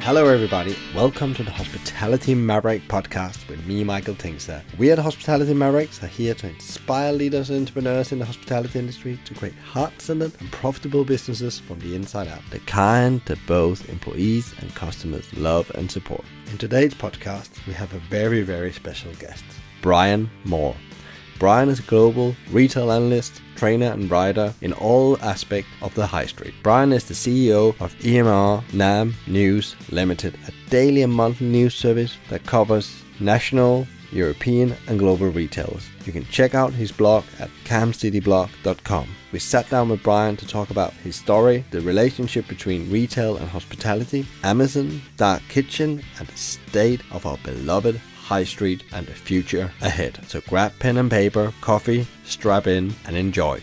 Hello, everybody. Welcome to the Hospitality Maverick podcast with me, Michael Tingster. We at Hospitality Mavericks are here to inspire leaders and entrepreneurs in the hospitality industry to create heart-centered and profitable businesses from the inside out. The kind that both employees and customers love and support. In today's podcast, we have a very, very special guest, Brian Moore. Brian is a global retail analyst, trainer, and writer in all aspects of the high street. Brian is the CEO of EMR NAM News Limited, a daily and monthly news service that covers national, European, and global retailers. You can check out his blog at kamcityblog.com. We sat down with Brian to talk about his story, the relationship between retail and hospitality, Amazon, Dark Kitchen, and the state of our beloved high street, and the future ahead. So grab pen and paper, coffee, strap in, and enjoy.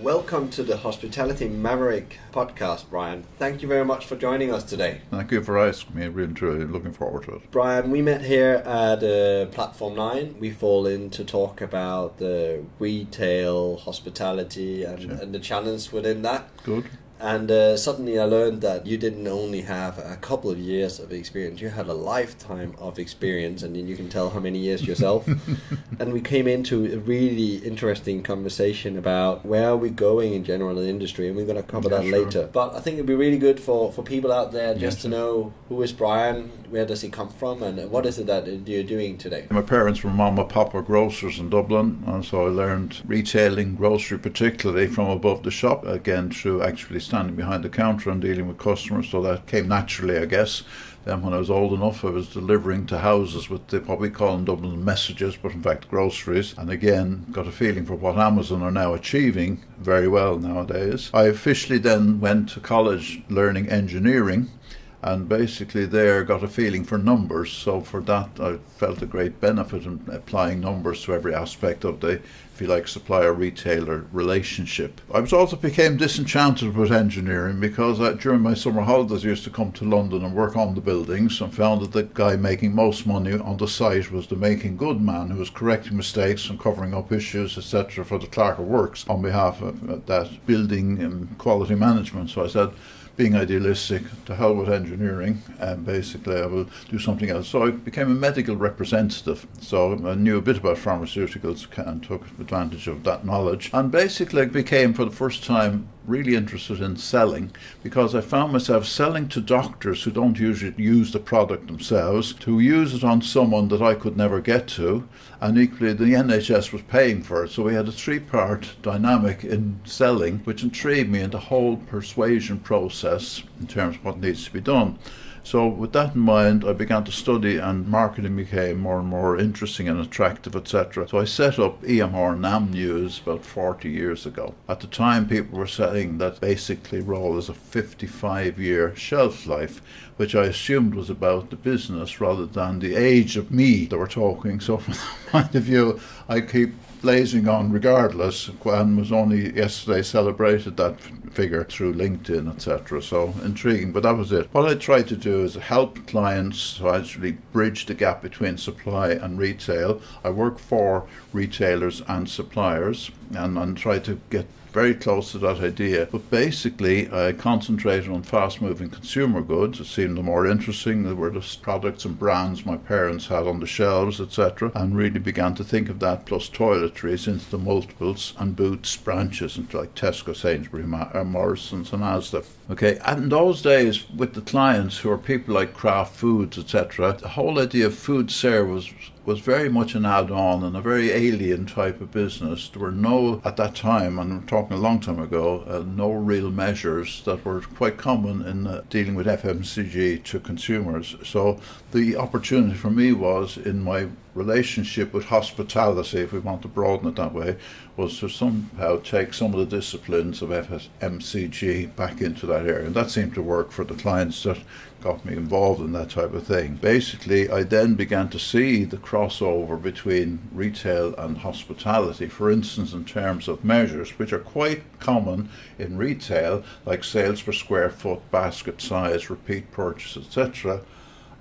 Welcome to the Hospitality Maverick podcast, Brian. Thank you very much for joining us today. Thank you for asking me. Really, truly looking forward to it. Brian, we met here at uh, Platform 9. We fall in to talk about the retail, hospitality, and, sure. and the challenge within that. Good. And uh, suddenly I learned that you didn't only have a couple of years of experience, you had a lifetime of experience, and then you can tell how many years yourself. and we came into a really interesting conversation about where are we going in general in the industry, and we're going to cover yeah, that sure. later. But I think it'd be really good for, for people out there just to know who is Brian, where does he come from, and what is it that you're doing today? My parents were mom and papa grocers in Dublin, and so I learned retailing, grocery particularly, from above the shop, again through actually standing behind the counter and dealing with customers, so that came naturally, I guess. Then, when I was old enough, I was delivering to houses with the, what we call in Dublin messages, but in fact groceries. And again, got a feeling for what Amazon are now achieving very well nowadays. I officially then went to college learning engineering and basically there got a feeling for numbers. So for that, I felt a great benefit in applying numbers to every aspect of the, if you like, supplier-retailer relationship. I was also became disenchanted with engineering because I, during my summer holidays I used to come to London and work on the buildings and found that the guy making most money on the site was the making good man who was correcting mistakes and covering up issues, etc., for the clerk of works on behalf of uh, that building and quality management. So I said, being idealistic, to hell with engineering, and basically I will do something else. So I became a medical representative. So I knew a bit about pharmaceuticals and took advantage of that knowledge. And basically I became, for the first time, really interested in selling because I found myself selling to doctors who don't usually use the product themselves, to use it on someone that I could never get to, and equally the NHS was paying for it. So we had a three part dynamic in selling, which intrigued me in the whole persuasion process in terms of what needs to be done. So, with that in mind, I began to study, and marketing became more and more interesting and attractive, etc. So, I set up EMR NAM News about 40 years ago. At the time, people were saying that basically Roll is a 55 year shelf life, which I assumed was about the business rather than the age of me that we're talking. So, from that point of view, I keep blazing on regardless. and was only yesterday celebrated that figure through LinkedIn, etc. So intriguing, but that was it. What I tried to do is help clients to actually bridge the gap between supply and retail. I work for retailers and suppliers and, and try to get very close to that idea. But basically, I concentrated on fast moving consumer goods. It seemed the more interesting. There were the products and brands my parents had on the shelves, etc. And really began to think of that plus toiletries into the multiples and Boots branches into like Tesco, Sainsbury, uh, Morrison's, and Asda. Okay, and in those days with the clients who are people like Kraft Foods, etc., the whole idea of food service was very much an add-on and a very alien type of business. There were no, at that time, and I'm talking a long time ago, uh, no real measures that were quite common in uh, dealing with FMCG to consumers. So the opportunity for me was in my relationship with hospitality, if we want to broaden it that way, was to somehow take some of the disciplines of FMCG back into that area. And that seemed to work for the clients that got me involved in that type of thing. Basically, I then began to see the crossover between retail and hospitality, for instance, in terms of measures, which are quite common in retail, like sales per square foot, basket size, repeat purchase, etc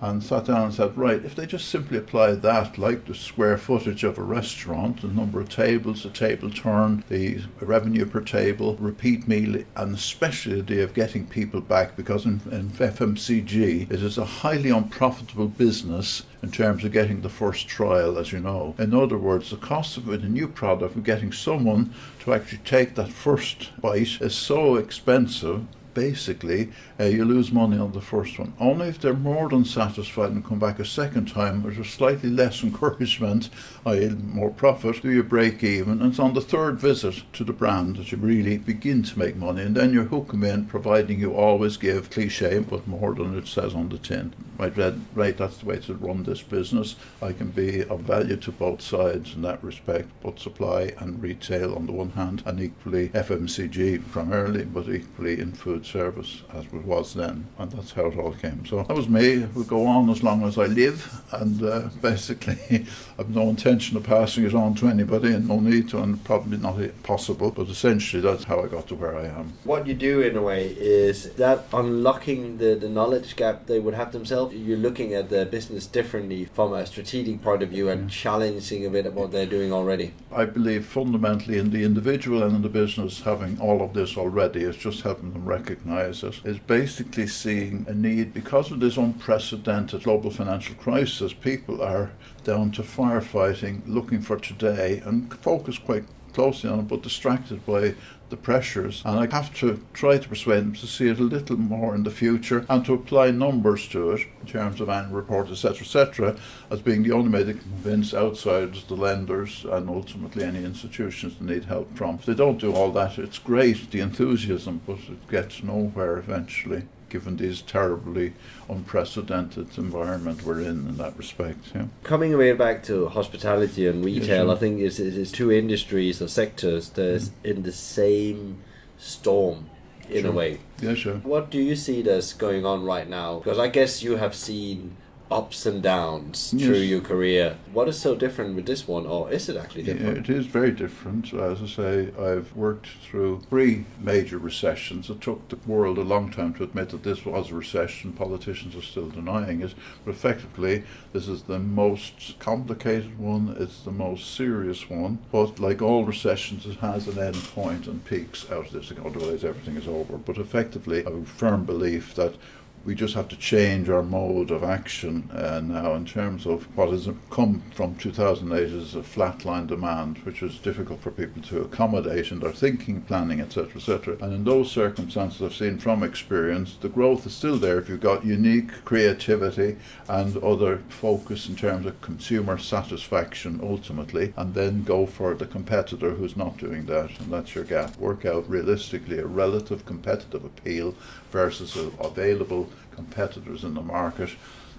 and sat down and said, right, if they just simply apply that, like the square footage of a restaurant, the number of tables, the table turn, the revenue per table, repeat meal, and especially the idea of getting people back, because in, in FMCG it is a highly unprofitable business in terms of getting the first trial, as you know. In other words, the cost of a new product, of getting someone to actually take that first bite, is so expensive basically uh, you lose money on the first one. Only if they're more than satisfied and come back a second time, with a slightly less encouragement, i.e., more profit, do you break even? And it's on the third visit to the brand that you really begin to make money, and then you hook them in, providing you always give cliche, but more than it says on the tin. Right, right, that's the way to run this business. I can be of value to both sides in that respect, both supply and retail on the one hand, and equally FMCG primarily, but equally in food service as it was then, and that's how it all came. So that was me. It will go on as long as I live, and uh, basically, I've no intention of passing it on to anybody, and no need to, and probably not possible. But essentially, that's how I got to where I am. What you do, in a way, is that unlocking the, the knowledge gap they would have themselves. You're looking at the business differently from a strategic point of view and yeah. challenging a bit of what they're doing already. I believe fundamentally in the individual and in the business having all of this already. It's just helping them recognize it. Is basically seeing a need because of this unprecedented global financial crisis. People are down to firefighting, looking for today, and focus quite closely on it, but distracted by the pressures. And I have to try to persuade them to see it a little more in the future and to apply numbers to it in terms of annual report, etc., etc., as being the only way to convince outsiders, the lenders, and ultimately any institutions that need help from. If they don't do all that, it's great, the enthusiasm, but it gets nowhere eventually given these terribly unprecedented environment we're in in that respect. Yeah. Coming away back to hospitality and retail, yes, I think it's, it's two industries or sectors that's mm. in the same storm in sure. a way. Yeah, sure. What do you see that's going on right now? Because I guess you have seen ups and downs yes. through your career. What is so different with this one, or is it actually different? Yeah, it is very different. As I say, I've worked through three major recessions. It took the world a long time to admit that this was a recession. Politicians are still denying it, but effectively, this is the most complicated one. It's the most serious one. But like all recessions, it has an end point and peaks out of this. Otherwise, everything is over. But effectively, I have a firm belief that we just have to change our mode of action uh, now in terms of what has come from 2008 is a flatline demand, which is difficult for people to accommodate in their thinking, planning, etc., etc. And in those circumstances, I've seen from experience, the growth is still there if you've got unique creativity and other focus in terms of consumer satisfaction ultimately, and then go for the competitor who's not doing that, and that's your gap. Work out realistically a relative competitive appeal versus available competitors in the market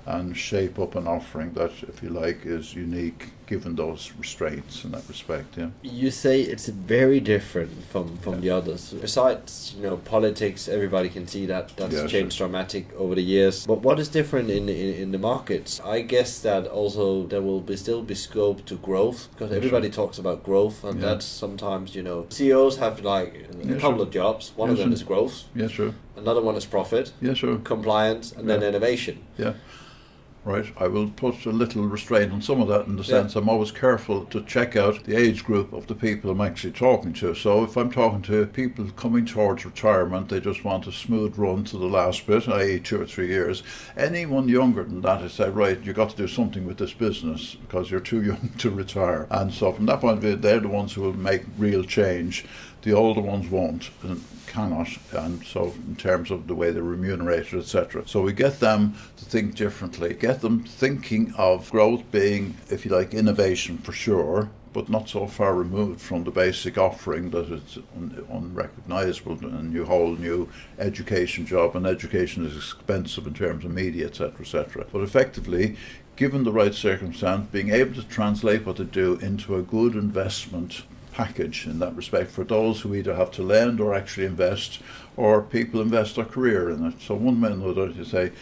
and shape up an offering that, if you like, is unique given those restraints in that respect. Yeah. You say it's very different from from yeah. the others. Besides, you know, politics, everybody can see that that's yeah, changed sure. dramatic over the years. But what is different in, in in the markets? I guess that also there will be still be scope to growth because everybody sure. talks about growth, and yeah. that's sometimes you know CEOs have like a couple sure. of jobs. One of them is growth. Yeah, sure. Another one is profit. Yeah, sure. Compliance, and then innovation. Yeah right? I will put a little restraint on some of that in the sense I'm always careful to check out the age group of the people I'm actually talking to. So if I'm talking to people coming towards retirement, they just want a smooth run to the last bit, i.e., two or three years. Anyone younger than that, I say, right, you've got to do something with this business because you're too young to retire. And so from that point of view, they're the ones who will make real change. The older ones won't and cannot, and so in terms of the way they're remunerated, etc. So we get them to think differently, get them thinking of growth being, if you like, innovation for sure, but not so far removed from the basic offering that it's un- unrecognizable and you whole new education job and education is expensive in terms of media etc etc but effectively given the right circumstance being able to translate what they do into a good investment package in that respect for those who either have to lend or actually invest, or people invest their career in it. So one way or another, you say,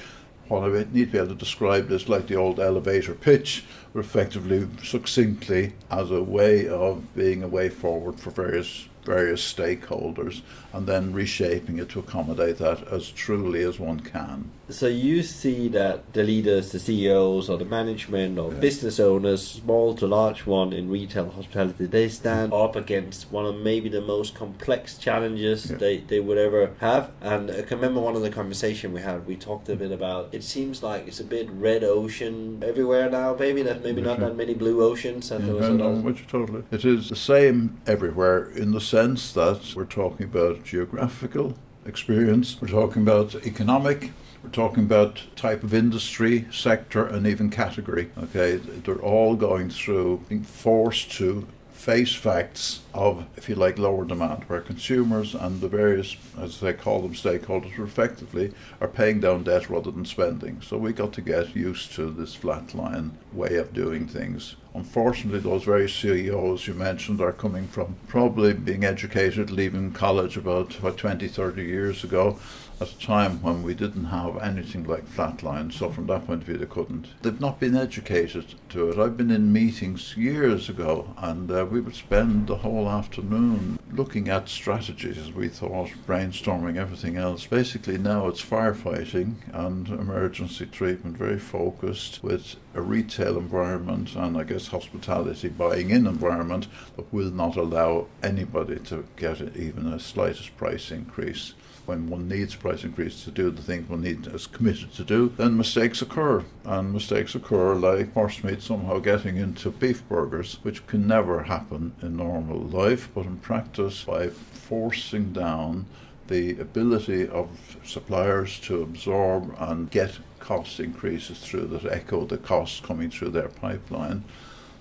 what I need to be able to describe this like the old elevator pitch, but effectively, succinctly, as a way of being a way forward for various various stakeholders and then reshaping it to accommodate that as truly as one can. So you see that the leaders, the CEOs, or the management, or yeah. business owners, small to large one in retail hospitality, they stand mm-hmm. up against one of maybe the most complex challenges yeah. they, they would ever have. And I can remember one of the conversation we had. We talked a bit about. It seems like it's a bit red ocean everywhere now. Maybe that maybe not mm-hmm. that many blue oceans. And yeah, no, which totally. It is the same everywhere in the sense that we're talking about geographical experience. We're talking about economic we're talking about type of industry, sector, and even category. Okay, they're all going through being forced to face facts of, if you like, lower demand, where consumers and the various, as they call them, stakeholders, effectively are paying down debt rather than spending. So we got to get used to this flatline way of doing things. Unfortunately, those very CEOs you mentioned are coming from probably being educated, leaving college about what, 20, 30 years ago at a time when we didn't have anything like flatline. So from that point of view, they couldn't. They've not been educated to it. I've been in meetings years ago, and uh, we would spend the whole afternoon looking at strategies. We thought brainstorming everything else. Basically, now it's firefighting and emergency treatment, very focused with a retail environment and I guess hospitality buying in environment that will not allow anybody to get even a slightest price increase when one needs price increase to do the things one needs is committed to do, then mistakes occur. And mistakes occur like horse meat somehow getting into beef burgers, which can never happen in normal life, but in practice by forcing down the ability of suppliers to absorb and get cost increases through that echo the costs coming through their pipeline,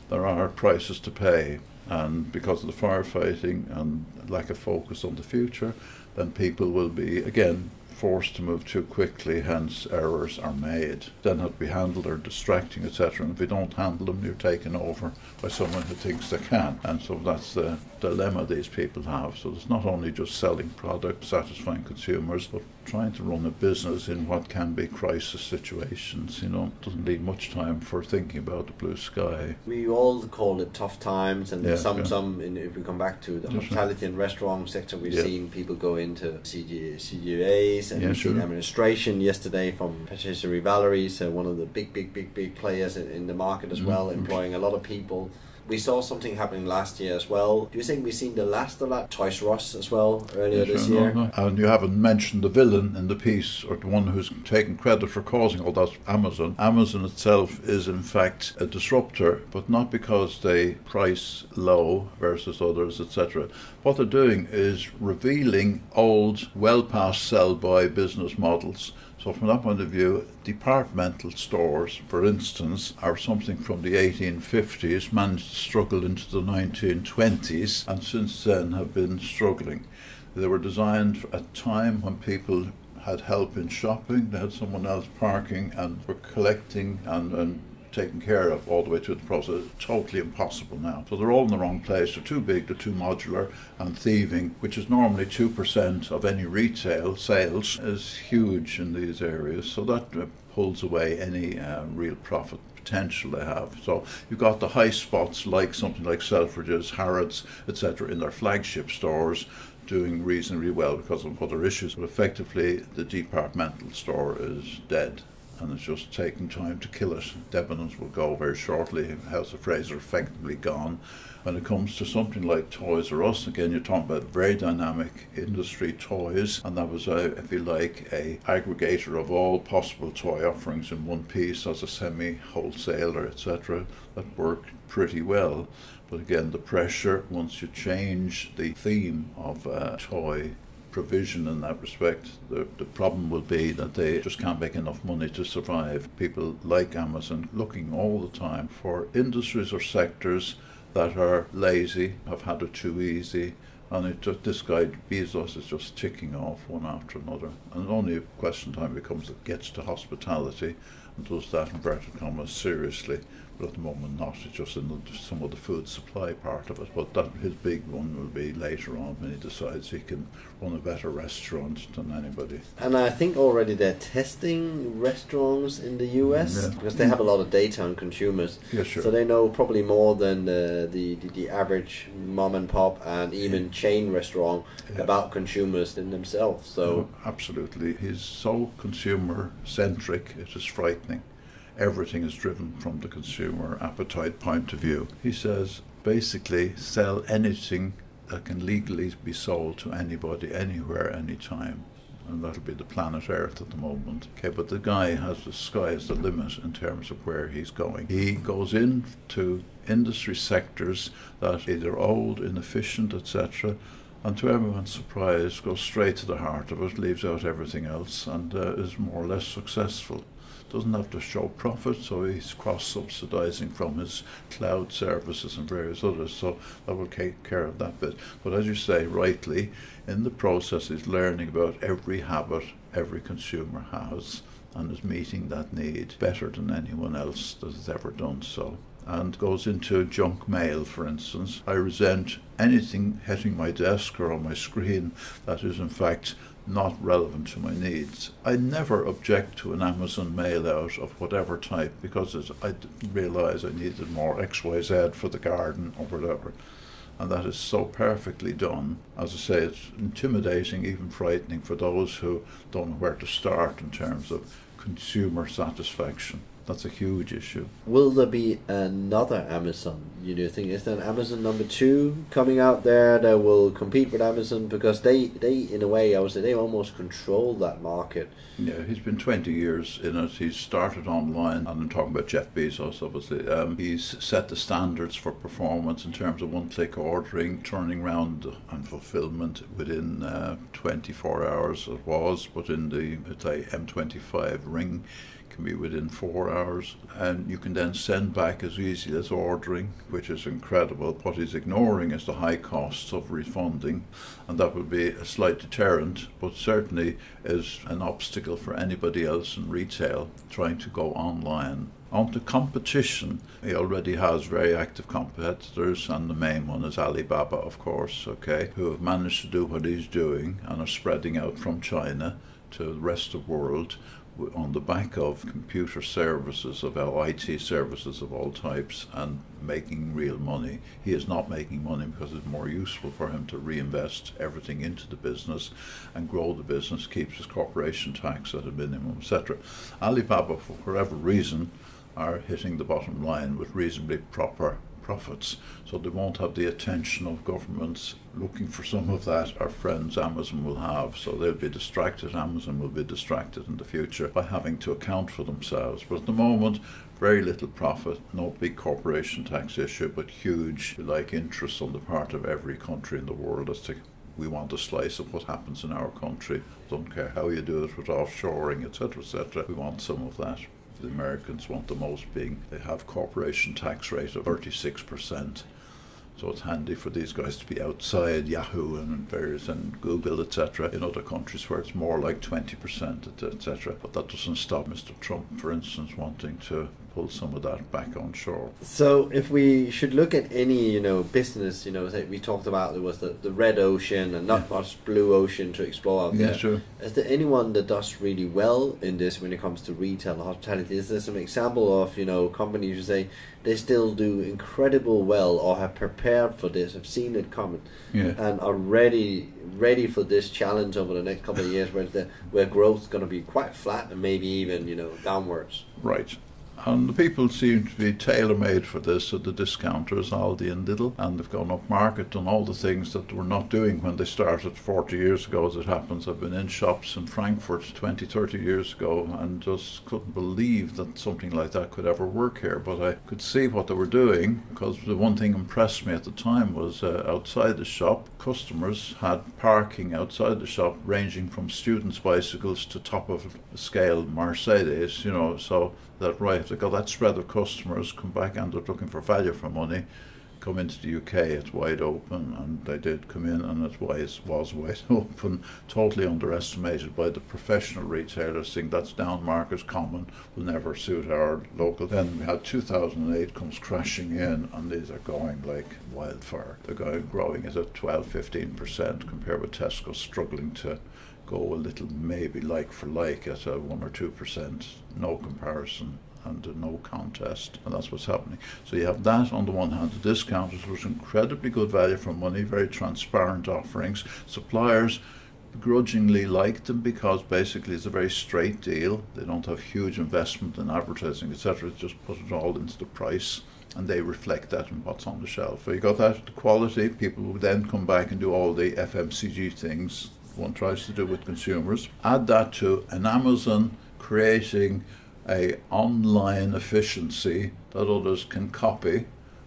there are prices to pay. And because of the firefighting and lack of focus on the future, then people will be, again, forced to move too quickly, hence errors are made. Then have to be handled or distracting, etc. And if you don't handle them, you're taken over by someone who thinks they can. And so that's the dilemma these people have. So it's not only just selling product, satisfying consumers, but trying to run a business in what can be crisis situations. You know, doesn't leave much time for thinking about the blue sky. We all call it tough times, and yeah, some yeah. some. In, if we come back to the hospitality and restaurant sector, we've yeah. seen people go into CV, CVAs and yeah, sure. administration yesterday from Patisserie Valerie, so one of the big, big, big, big players in, in the market as mm-hmm. well, employing a lot of people we saw something happening last year as well. Do you think we've seen the last of that? Toys R Us as well earlier this year. And you haven't mentioned the villain in the piece, or the one who's taken credit for causing all that. Amazon. Amazon itself is in fact a disruptor, but not because they price low versus others, etc. What they're doing is revealing old, well past sell by business models so, from that point of view, departmental stores, for instance, are something from the 1850s, managed to struggle into the 1920s, and since then have been struggling. They were designed at a time when people had help in shopping, they had someone else parking and were collecting and, and taken care of all the way through the process. It's Totally impossible now. So they're all in the wrong place. They're too big, they're too modular, and thieving, which is normally 2% of any retail sales, is huge in these areas. So that uh, pulls away any uh, real profit potential they have. So you've got the high spots like something like Selfridges, Harrods, etc., in their flagship stores doing reasonably well because of other issues. But effectively, the departmental store is dead and it's just taking time to kill it. Debenhams will go very shortly. House of Fraser effectively gone. When it comes to something like Toys R Us, again, you're talking about very dynamic industry toys, and that was, a, if you like, a aggregator of all possible toy offerings in one piece as a semi-wholesaler, etc. That worked pretty well. But again, the pressure once you change the theme of a toy provision in that respect. The, the problem will be that they just can't make enough money to survive. People like Amazon looking all the time for industries or sectors that are lazy, have had it too easy, and it just, this guy Bezos is just ticking off one after another. And only a question time becomes it gets to hospitality, and does that inverted commas seriously at the moment not. It's just in the, some of the food supply part of it. But that his big one will be later on when he decides he can run a better restaurant than anybody. And I think already they're testing restaurants in the US Yeah. because they have a lot of data on consumers. Yeah, sure. So they know probably more than the, the, the, the average mom and pop and even chain restaurant Yeah. about consumers than themselves. So No, absolutely. He's so consumer centric, it is frightening. Everything is driven from the consumer appetite point of view. He says basically sell anything that can legally be sold to anybody, anywhere, anytime. And that'll be the planet Earth at the moment. Okay, but the guy has the sky is the limit in terms of where he's going. He goes into industry sectors that either old, inefficient, etc., and to everyone's surprise, goes straight to the heart of it, leaves out everything else, and uh, is more or less successful. Doesn't have to show profit, so he's cross subsidizing from his cloud services and various others, so that will take care of that bit. But as you say, rightly, in the process, he's learning about every habit every consumer has and is meeting that need better than anyone else that has ever done so and goes into junk mail, for instance. I resent anything hitting my desk or on my screen that is, in fact, not relevant to my needs. I never object to an Amazon mail out of whatever type because I didn't realise I needed more XYZ for the garden or whatever. And that is so perfectly done. As I say, it's intimidating, even frightening for those who don't know where to start in terms of consumer satisfaction. That's a huge issue. will there be another Amazon? You do think is there an Amazon number two coming out there that will compete with Amazon because they they in a way I would say they almost control that market. Yeah, he's been 20 years in it. He's started online, and I'm talking about Jeff Bezos, obviously. Um, he's set the standards for performance in terms of one click ordering, turning around and fulfillment within uh, 24 hours, it was, but in the it's a M25 ring, can be within four hours, and you can then send back as easy as ordering, which is incredible. What he's ignoring is the high costs of refunding, and that would be a slight deterrent, but certainly is an obstacle for anybody else in retail trying to go online. On to competition, he already has very active competitors, and the main one is Alibaba, of course, okay, who have managed to do what he's doing and are spreading out from China to the rest of the world on the back of computer services of our IT services of all types and making real money. He is not making money because it's more useful for him to reinvest everything into the business and grow the business, keeps his corporation tax at a minimum, etc. Alibaba, for whatever reason, are hitting the bottom line with reasonably proper profits. So they won't have the attention of governments looking for some of that our friends Amazon will have. So they'll be distracted, Amazon will be distracted in the future by having to account for themselves. But at the moment, very little profit, no big corporation tax issue, but huge like interest on the part of every country in the world as to we want a slice of what happens in our country. Don't care how you do it with offshoring, etc., etc. We want some of that. The Americans want the most being they have corporation tax rate of 36%. So it's handy for these guys to be outside Yahoo and various and Google, etc. In other countries where it's more like 20%, etc. But that doesn't stop Mr. Trump, for instance, wanting to pull some of that back on shore. So if we should look at any you know business, you know, say we talked about there was the, the red ocean and not Yeah. much blue ocean to explore out Yeah, there. sure. Is there anyone that does really well in this when it comes to retail and hospitality? Is there some example of you know companies who say they still do incredible well or have prepared for this, have seen it coming, Yeah. and are ready ready for this challenge over the next couple of years, where the where growth's going to be quite flat and maybe even you know downwards. Right. And the people seem to be tailor made for this at the discounters, Aldi and Lidl, and they've gone up market, done all the things that were not doing when they started 40 years ago, as it happens. I've been in shops in Frankfurt 20, 30 years ago and just couldn't believe that something like that could ever work here. But I could see what they were doing because the one thing impressed me at the time was uh, outside the shop, customers had parking outside the shop ranging from students' bicycles to top of scale Mercedes, you know, so that right, got that spread of customers come back and they're looking for value for money, come into the UK, it's wide open, and they did come in, and it was, was wide open, totally underestimated by the professional retailers, think that's down market common, will never suit our local. Then we had 2008 comes crashing in, and these are going like wildfire. They're going growing at a 12, 15% compared with Tesco struggling to go a little maybe like for like at a 1 or 2%, no comparison and no contest, and that's what's happening. So you have that on the one hand, the discounters, which incredibly good value for money, very transparent offerings. Suppliers begrudgingly like them because basically it's a very straight deal. They don't have huge investment in advertising, etc. Just put it all into the price and they reflect that in what's on the shelf. So you got that the quality. People will then come back and do all the FMCG things one tries to do with consumers. Add that to an Amazon creating a online efficiency that others can copy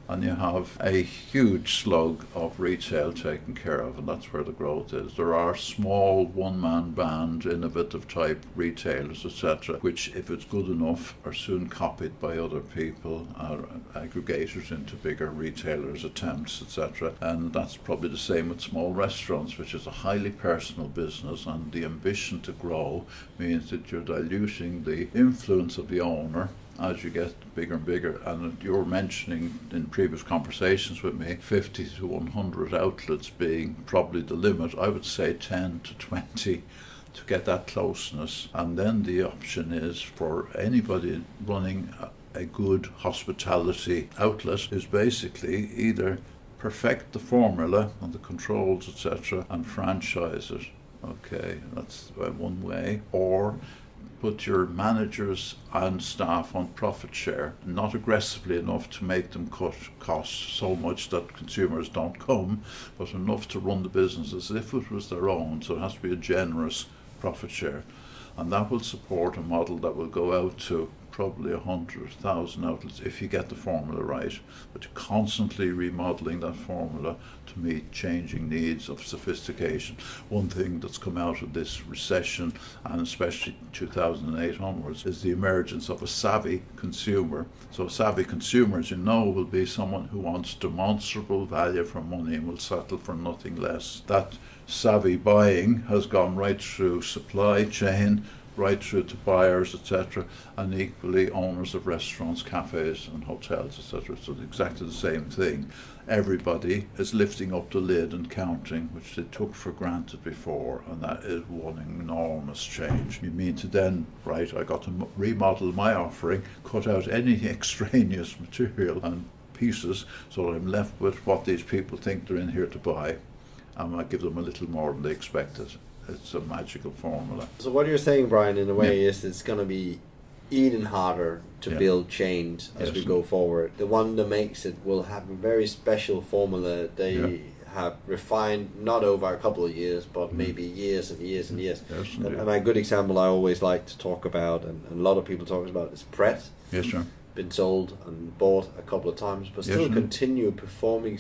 and you have a huge slug of retail taken care of, and that's where the growth is. There are small one-man band, innovative type retailers, etc., which, if it's good enough, are soon copied by other people, are aggregators into bigger retailers' attempts, etc. And that's probably the same with small restaurants, which is a highly personal business, and the ambition to grow means that you're diluting the influence of the owner as you get bigger and bigger. And you were mentioning in previous conversations with me 50 to 100 outlets being probably the limit. I would say 10 to 20 to get that closeness. And then the option is for anybody running a, a good hospitality outlet is basically either perfect the formula and the controls, etc., and franchise it. Okay, that's one way. Or put your managers and staff on profit share, not aggressively enough to make them cut costs so much that consumers don't come, but enough to run the business as if it was their own. So it has to be a generous profit share. And that will support a model that will go out to probably a hundred thousand outlets if you get the formula right. But constantly remodeling that formula to meet changing needs of sophistication. One thing that's come out of this recession, and especially 2008 onwards, is the emergence of a savvy consumer. So, a savvy consumer, as you know, will be someone who wants demonstrable value for money and will settle for nothing less. That savvy buying has gone right through supply chain right through to buyers, etc., and equally owners of restaurants, cafes, and hotels, etc. So exactly the same thing. Everybody is lifting up the lid and counting, which they took for granted before, and that is one enormous change. You mean to then, right, I got to remodel my offering, cut out any extraneous material and pieces, so I'm left with what these people think they're in here to buy, and I give them a little more than they expected it's a magical formula. So what you're saying, Brian, in a way, yeah. is it's going to be even harder to yeah. build change as yes. we go forward. The one that makes it will have a very special formula. They yeah. have refined not over a couple of years, but mm. maybe years and years and years. Yes, and, and, a good example I always like to talk about, and, and a lot of people talk about, is Pret. Yes, sir been sold and bought a couple of times, but still continue performing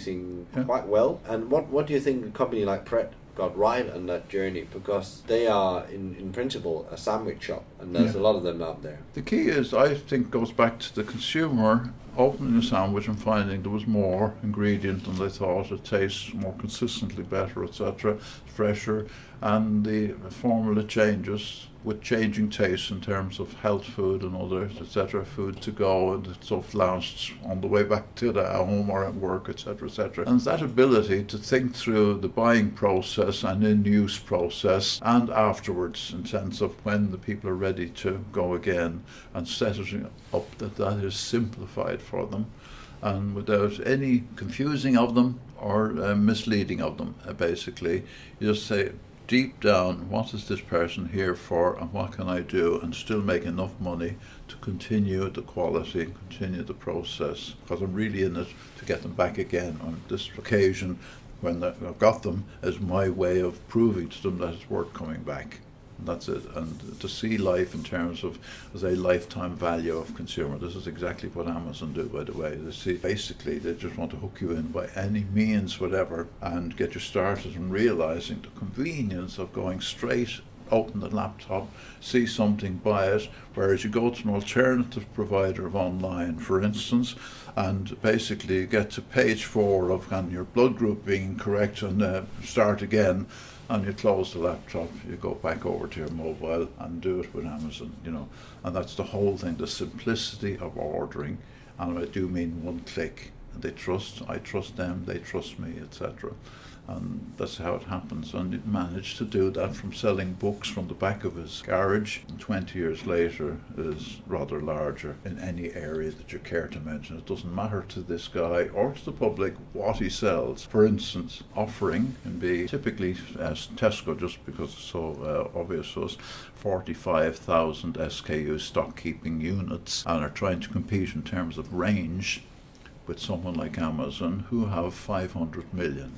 yeah. quite well. And what what do you think a company like Pret got right on that journey because they are in, in principle a sandwich shop and there's yeah. a lot of them out there. The key is I think goes back to the consumer opening a sandwich and finding there was more ingredient than they thought, it tastes more consistently better, etc., fresher, and the formula changes with changing tastes in terms of health food and others, etc., food to go and stuff lasts on the way back to the home or at work, etc., etc. And that ability to think through the buying process and in-use process and afterwards in sense of when the people are ready to go again and setting up that that is simplified for them and without any confusing of them or uh, misleading of them, uh, basically. You just say, deep down, what is this person here for and what can I do and still make enough money to continue the quality and continue the process because I'm really in it to get them back again on this occasion when I've got them as my way of proving to them that it's worth coming back. And that's it. And to see life in terms of as a lifetime value of consumer. This is exactly what Amazon do, by the way. They see basically they just want to hook you in by any means, whatever, and get you started in realizing the convenience of going straight open the laptop, see something, buy it. Whereas you go to an alternative provider of online, for instance, and basically get to page four of and your blood group being correct and uh, start again and you close the laptop, you go back over to your mobile and do it with Amazon, you know. And that's the whole thing, the simplicity of ordering. And I do mean one click. They trust, I trust them, they trust me, etc and that's how it happens. And he managed to do that from selling books from the back of his garage. And 20 years later is rather larger in any area that you care to mention. It doesn't matter to this guy or to the public what he sells. For instance, offering can be typically as Tesco, just because it's so uh, obvious us, 45,000 SKU stock keeping units and are trying to compete in terms of range with someone like Amazon who have 500 million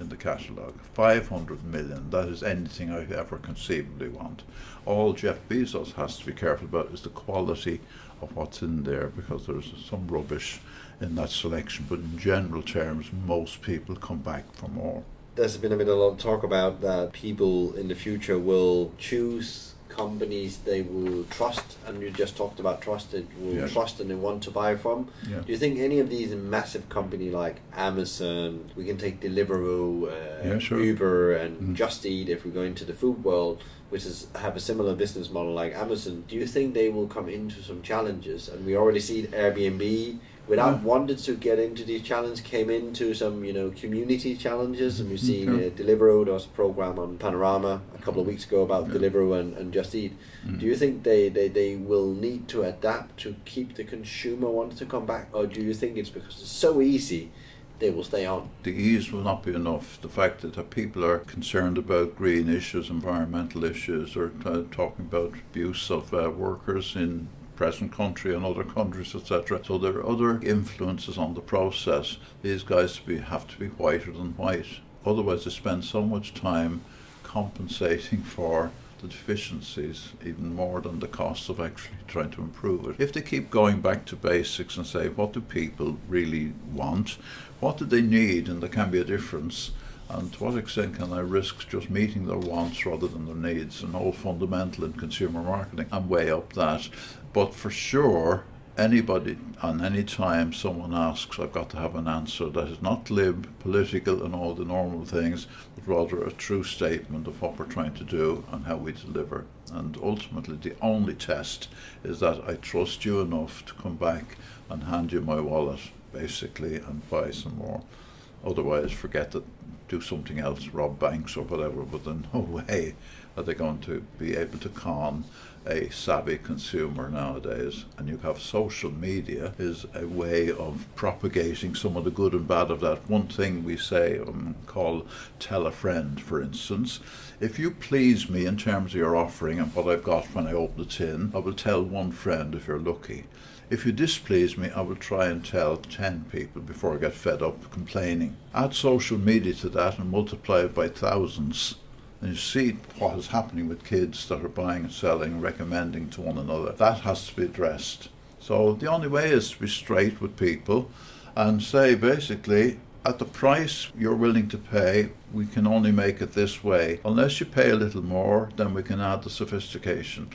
in the catalogue. 500 million, that is anything I ever conceivably want. All Jeff Bezos has to be careful about is the quality of what's in there because there's some rubbish in that selection, but in general terms, most people come back for more. There's been a bit of a lot of talk about that people in the future will choose companies they will trust, and you just talked about trust, they will yes. trust and they want to buy from. Yeah. Do you think any of these massive company like Amazon, we can take Deliveroo, uh, yeah, sure. Uber, and mm. Just Eat if we go into the food world, which is have a similar business model like Amazon? Do you think they will come into some challenges? And we already see Airbnb without yeah. wanting to get into these challenges, came into some you know community challenges, and we've seen mm-hmm. uh, Deliveroo. There was a program on Panorama a couple of weeks ago about yeah. Deliveroo and, and Just Eat. Mm. Do you think they, they, they will need to adapt to keep the consumer wanting to come back, or do you think it's because it's so easy? They will stay on. The ease will not be enough. The fact that people are concerned about green issues, environmental issues, or uh, talking about abuse of uh, workers in present country and other countries, etc. So there are other influences on the process. These guys be, have to be whiter than white. Otherwise, they spend so much time compensating for the deficiencies even more than the cost of actually trying to improve it. If they keep going back to basics and say, what do people really want? What do they need? And there can be a difference and to what extent can I risk just meeting their wants rather than their needs and all fundamental in consumer marketing and weigh up that but for sure, anybody and any time someone asks, I've got to have an answer that is not lib, political, and all the normal things, but rather a true statement of what we're trying to do and how we deliver. And ultimately, the only test is that I trust you enough to come back and hand you my wallet, basically, and buy some more. Otherwise, forget it, do something else, rob banks or whatever, but in no way are they going to be able to con a savvy consumer nowadays. And you have social media is a way of propagating some of the good and bad of that. One thing we say, um, call tell a friend, for instance. If you please me in terms of your offering and what I've got when I open the tin, I will tell one friend if you're lucky. If you displease me, I will try and tell 10 people before I get fed up complaining. Add social media to that and multiply it by thousands and you see what is happening with kids that are buying and selling, recommending to one another. That has to be addressed. So the only way is to be straight with people and say basically, at the price you're willing to pay, we can only make it this way. Unless you pay a little more, then we can add the sophistication.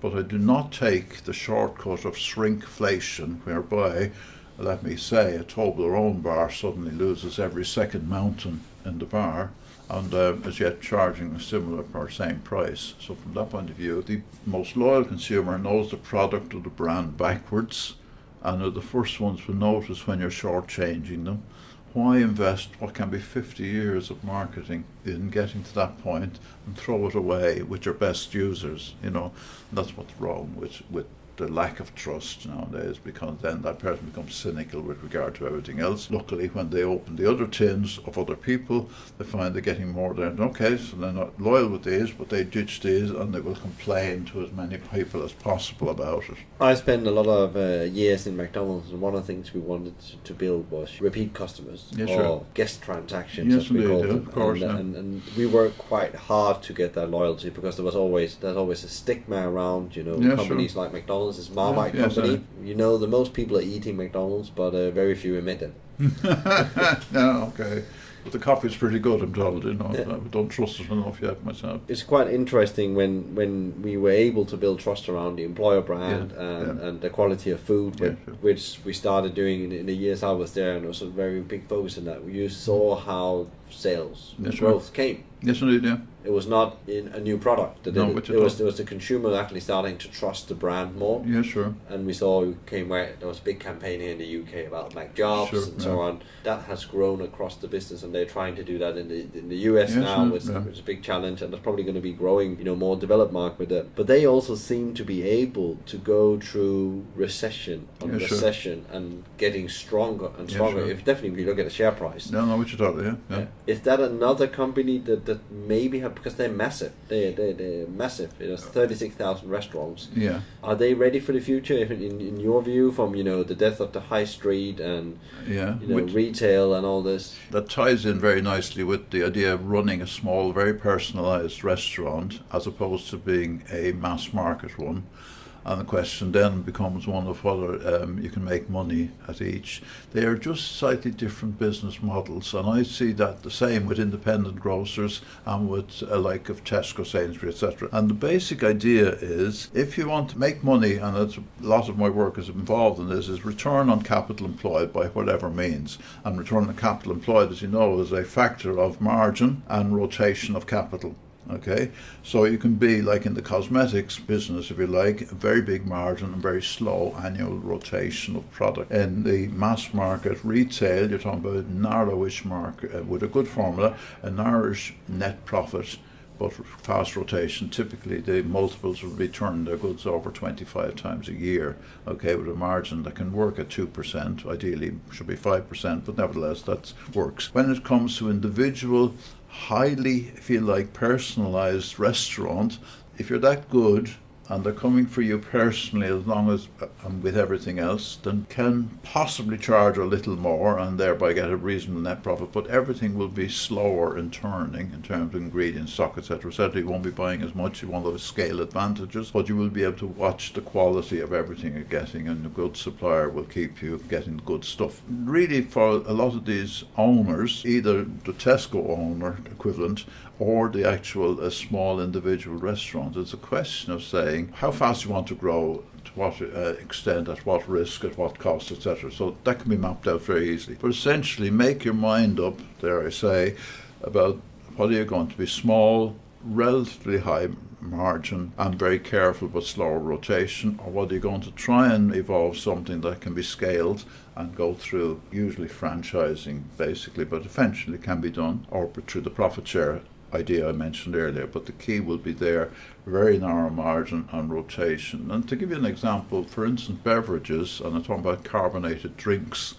But I do not take the shortcut of shrinkflation, whereby, let me say, a Toblerone bar suddenly loses every second mountain in the bar and uh, as yet charging a similar or same price. So from that point of view, the most loyal consumer knows the product or the brand backwards, and are the first ones to notice when you're shortchanging them. Why invest what can be 50 years of marketing in getting to that point and throw it away with your best users? You know, that's what's wrong with with the lack of trust nowadays because then that person becomes cynical with regard to everything else. Luckily, when they open the other tins of other people, they find they're getting more there. Okay, so they're not loyal with these, but they ditch these and they will complain to as many people as possible about it. I spent a lot of uh, years in McDonald's, and one of the things we wanted to build was repeat customers or sure. guest transactions, yes, as we call them. Of course, and, yeah. and, and, we worked quite hard to get that loyalty because there was always there's always a stigma around, you know, companies like McDonald's McDonald's is Marmite yeah, company. Yes, you know, the most people are eating McDonald's, but uh, very few admit it. no, okay. But the coffee's pretty good, I'm told. You know, yeah. I don't trust it enough yet myself. It's quite interesting when when we were able to build trust around the employer brand yeah. And, and the quality of food, which, sure. which we started doing in, in, the years I was there, and it was a very big focus in that. You saw how sales growth came. Yes, indeed, yeah. It was not in a new product. That no, it, it was it was the consumer actually starting to trust the brand more. Yeah, sure. And we saw it came where there was a big campaign here in the UK about McJobs sure, and yeah. so on. That has grown across the business, and they're trying to do that in the in the US now, which, yeah. is a big challenge, and it's probably going to be growing. You know, more developed market with it. But they also seem to be able to go through recession on yeah, recession sure. and getting stronger and stronger. If definitely if you look at the share price. No, no, you're talking. Yeah, yeah. Is that another company that that maybe have because they're massive. They they they're massive. There's thirty six thousand restaurants. Yeah. Are they ready for the future? In, in your view, from you know the death of the high street and yeah, you know Which, retail and all this. That ties in very nicely with the idea of running a small, very personalised restaurant as opposed to being a mass market one. And the question then becomes one of whether um, you can make money at each. They are just slightly different business models, and I see that the same with independent grocers and with uh, like of Tesco, Sainsbury, etc. And the basic idea is if you want to make money, and a lot of my work is involved in this, is return on capital employed by whatever means. And return on capital employed, as you know, is a factor of margin and rotation of capital. Okay, so you can be like in the cosmetics business, if you like, a very big margin and very slow annual rotation of product. In the mass market retail, you're talking about narrowish market uh, with a good formula, a narrowish net profit but fast rotation, typically the multiples will return their goods over 25 times a year, okay, with a margin that can work at 2%, ideally should be 5%, but nevertheless that works. When it comes to individual highly feel like personalized restaurant, if you're that good and they're coming for you personally as long as and with everything else, then can possibly charge a little more and thereby get a reasonable net profit. But everything will be slower in turning in terms of ingredients, stock, etc. Certainly, You won't be buying as much. You won't have scale advantages, but you will be able to watch the quality of everything you're getting, and a good supplier will keep you getting good stuff. Really, for a lot of these owners, either the Tesco owner equivalent or the actual a small individual restaurant. It's a question of saying how fast you want to grow, to what uh, extent, at what risk, at what cost, etc. So that can be mapped out very easily. But essentially, make your mind up, dare I say, about whether you're going to be small, relatively high margin and very careful but slower rotation, or whether you're going to try and evolve something that can be scaled and go through usually franchising basically, but eventually can be done, or through the profit share idea I mentioned earlier, but the key will be there, very narrow margin and rotation. And to give you an example, for instance, beverages, and I'm talking about carbonated drinks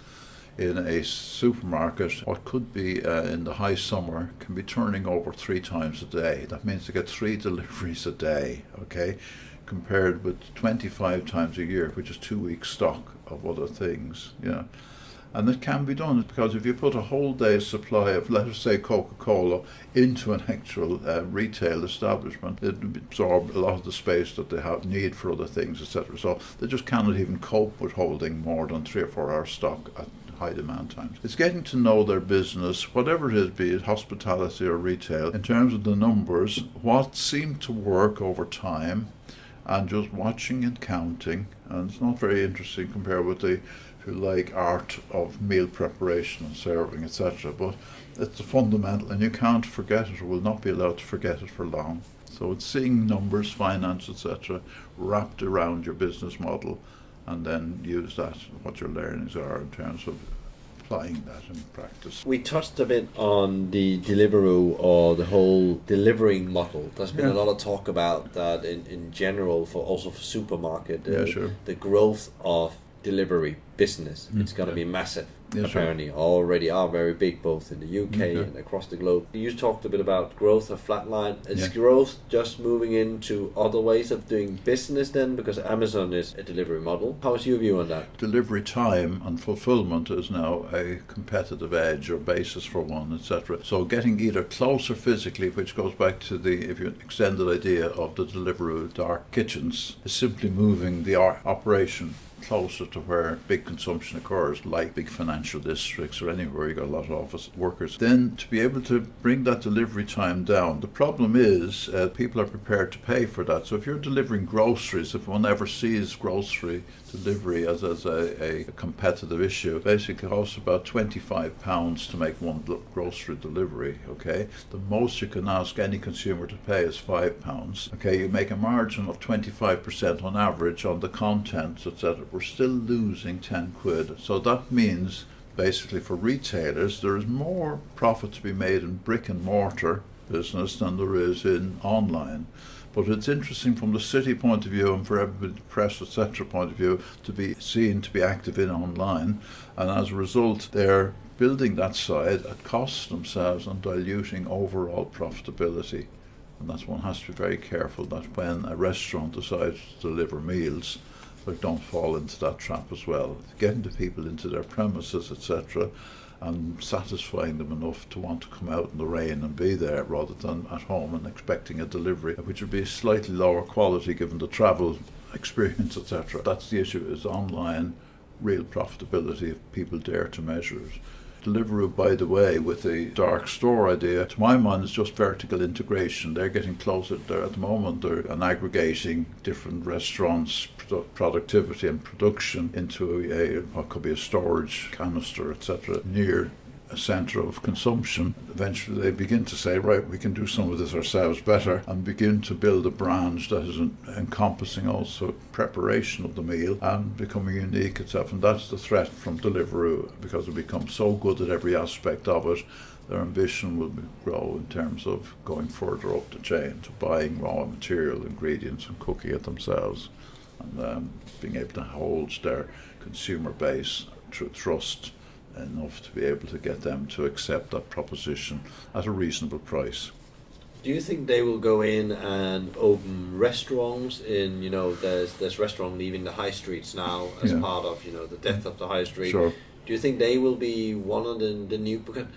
in a supermarket, what could be uh, in the high summer can be turning over three times a day. That means they get three deliveries a day, okay, compared with 25 times a year, which is two weeks' stock of other things, yeah. And it can be done because if you put a whole day's supply of, let us say, Coca Cola into an actual uh, retail establishment, it absorb a lot of the space that they have need for other things, etc. So they just cannot even cope with holding more than three or four hours stock at high demand times. It's getting to know their business, whatever it is, be it hospitality or retail, in terms of the numbers, what seemed to work over time, and just watching and counting. And it's not very interesting compared with the you like, art of meal preparation and serving, etc. But it's a fundamental, and you can't forget it, or will not be allowed to forget it for long. So it's seeing numbers, finance, etc., wrapped around your business model, and then use that, what your learnings are in terms of applying that in practice. We touched a bit on the Deliveroo or the whole delivering model. There's been yeah. a lot of talk about that in, in general for also for supermarket. Uh, yeah, sure. The growth of delivery business. Mm. It's going to be massive. Yeah, apparently, sure. already are very big both in the UK okay. and across the globe. You talked a bit about growth of flatline. Is yeah. growth just moving into other ways of doing business then? Because Amazon is a delivery model. How is your view on that? Delivery time and fulfillment is now a competitive edge or basis for one, etc. So getting either closer physically, which goes back to the if you extend the idea of the Deliveroo dark kitchens, is simply moving the operation closer to where big consumption occurs, like big financial districts or anywhere you got a lot of office workers. Then to be able to bring that delivery time down. The problem is uh, people are prepared to pay for that. So if you're delivering groceries, if one ever sees grocery delivery as, as a, a competitive issue, basically it costs about 25 pounds to make one grocery delivery. Okay, the most you can ask any consumer to pay is five pounds. Okay, you make a margin of 25% on average on the contents, etc. We're still losing 10 quid. So that means basically for retailers there is more profit to be made in brick and mortar business than there is in online. But it's interesting from the city point of view and for everybody, press, etc. point of view, to be seen to be active in online, and as a result, they're building that side at cost themselves and diluting overall profitability. And that's one has to be very careful that when a restaurant decides to deliver meals, they don't fall into that trap as well. Getting the people into their premises, etc., and satisfying them enough to want to come out in the rain and be there rather than at home and expecting a delivery, which would be slightly lower quality given the travel experience, etc. That's the issue: is online real profitability if people dare to measure it. Deliveroo, by the way, with the dark store idea, to my mind, is just vertical integration. They're getting closer there at the moment. They're aggregating different restaurants' productivity and production into a, what could be a storage canister, etc., near a centre of consumption, eventually they begin to say, right, we can do some of this ourselves better and begin to build a brand that is encompassing also preparation of the meal and becoming unique itself. And that's the threat from Deliveroo because it becomes so good at every aspect of it. Their ambition will grow in terms of going further up the chain to buying raw material, ingredients, and cooking it themselves, and um, being able to hold their consumer base through trust enough to be able to get them to accept that proposition at a reasonable price. Do you think they will go in and open restaurants in, you know, there's there's restaurant leaving the high streets now as yeah. part of, you know, the death of the high street. Sure. Do you think they will be one of the, the new because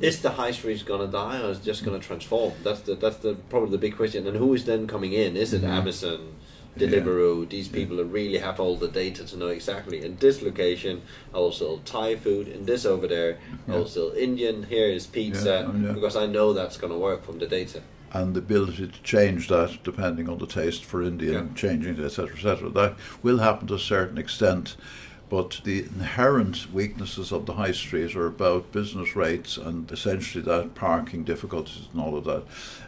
is the high street going to die or is it just going to transform? That's the that's the probably the big question. And who is then coming in? Is it mm-hmm. Amazon? Deliveroo. Yeah. These people yeah. really have all the data to know exactly in this location. Also Thai food in this over there. Yeah. Also Indian. Here is pizza because I know that's going to work from the data. And the ability to change that depending on the taste for Indian, changing it, etc., etc. That will happen to a certain extent but the inherent weaknesses of the high street are about business rates and essentially that parking difficulties and all of that.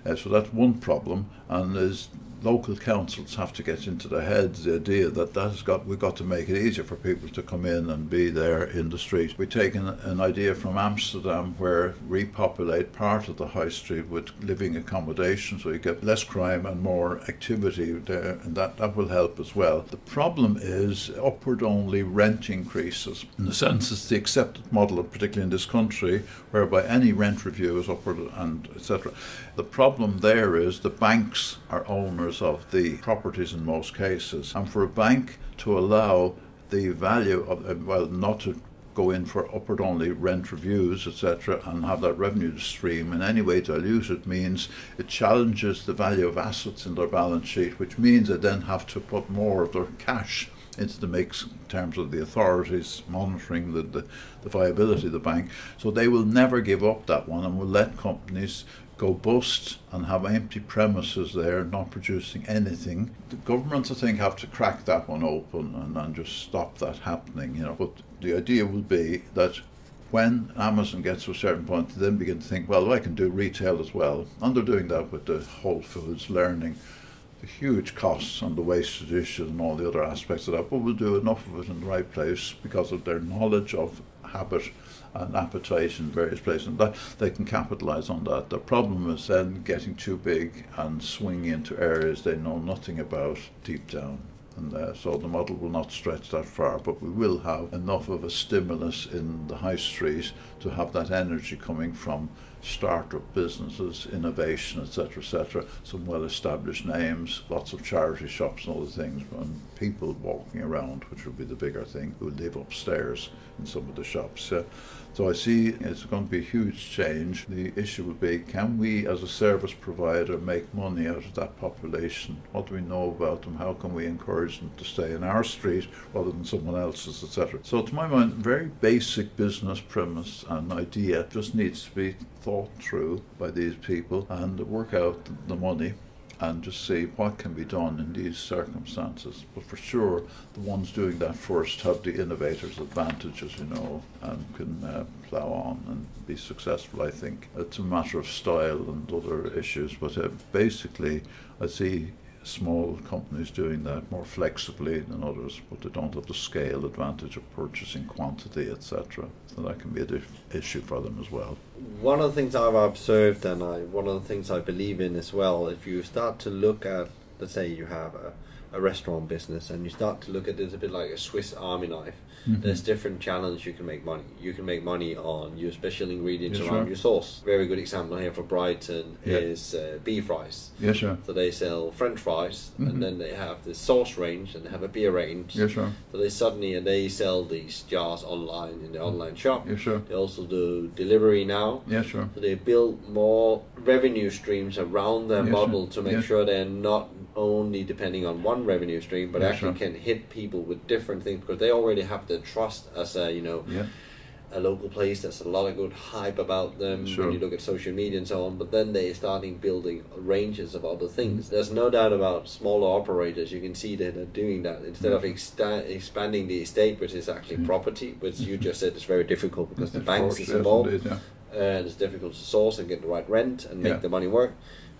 Uh, so that's one problem, and is local councils have to get into their heads the idea that that has got we've got to make it easier for people to come in and be there in the street. We take an, an idea from Amsterdam where repopulate part of the high street with living accommodation, so you get less crime and more activity there, and that that will help as well. The problem is upward only rent increases. In the sense, it's the accepted model, particularly in this country, whereby any rent review is upward and etc. The problem there is the banks are owners of the properties in most cases. And for a bank to allow the value of, uh, well, not to go in for upward only rent reviews, etc., and have that revenue stream in any way diluted means it challenges the value of assets in their balance sheet, which means they then have to put more of their cash into the mix in terms of the authorities monitoring the, the, the viability of the bank. So they will never give up that one and will let companies go bust and have empty premises there, not producing anything. The governments, I think, have to crack that one open and, and just stop that happening. You know, but the idea will be that when Amazon gets to a certain point, they then begin to think, well, I can do retail as well. And they're doing that with the Whole Foods learning the huge costs and the waste dishes and all the other aspects of that, but we'll do enough of it in the right place because of their knowledge of habit and appetite in various places. And that, they can capitalize on that. The problem is then getting too big and swinging into areas they know nothing about deep down. And uh, so the model will not stretch that far, but we will have enough of a stimulus in the high street to have that energy coming from startup businesses, innovation, etc., etc. Some well-established names, lots of charity shops and other things, and people walking around, which would be the bigger thing, who live upstairs in some of the shops. Uh, so I see it's going to be a huge change. The issue will be can we, as a service provider, make money out of that population? What do we know about them? How can we encourage them to stay in our street rather than someone else's, etc.? So, to my mind, very basic business premise and idea just needs to be thought through by these people and work out the money and just see what can be done in these circumstances. But for sure, the ones doing that first have the innovator's advantage, as you know, and can uh, plough on and be successful, I think. It's a matter of style and other issues, but uh, basically, I see small companies doing that more flexibly than others, but they don't have the scale advantage of purchasing quantity, etc. So that can be an issue for them as well. One of the things I've observed, and I, one of the things I believe in as well, if you start to look at, let's say you have a, a restaurant business, and you start to look at it a bit like a Swiss Army knife Mm-hmm. There's different channels you can make money. You can make money on your special ingredients around sure. your sauce. Very good example here for Brighton yeah. is uh, beef fries. Yeah, sure. So they sell French fries, mm-hmm. and then they have the sauce range, and they have a beer range. Yeah, sure. So they suddenly and they sell these jars online in the online shop. Yeah, sure. They also do delivery now. Yeah, sure. So they build more revenue streams around their yeah, model sure. to make yeah. sure they're not only depending on one revenue stream, but yeah, actually sure. can hit people with different things because they already have the trust as a you know yeah. a local place. There's a lot of good hype about them sure. when you look at social media and so on. But then they're starting building ranges of other things. Mm-hmm. There's no doubt about smaller operators. You can see that they're doing that instead mm-hmm. of exta- expanding the estate, which is actually mm-hmm. property, which you just said is very difficult because the banks is involved. Indeed, yeah. And it's difficult to source and get the right rent and make the money work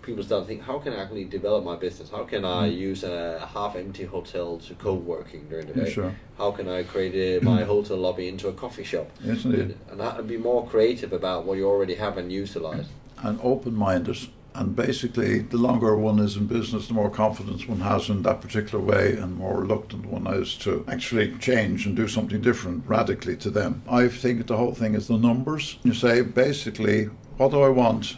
people start to think, how can I actually develop my business? How can I mm. use a half-empty hotel to co-working during the day? Yeah, sure. How can I create a, my hotel lobby into a coffee shop? Yes, indeed. And, and be more creative about what you already have and utilize. And open-minded. And basically, the longer one is in business, the more confidence one has in that particular way, and more reluctant one is to actually change and do something different radically to them. I think the whole thing is the numbers. You say, basically, what do I want?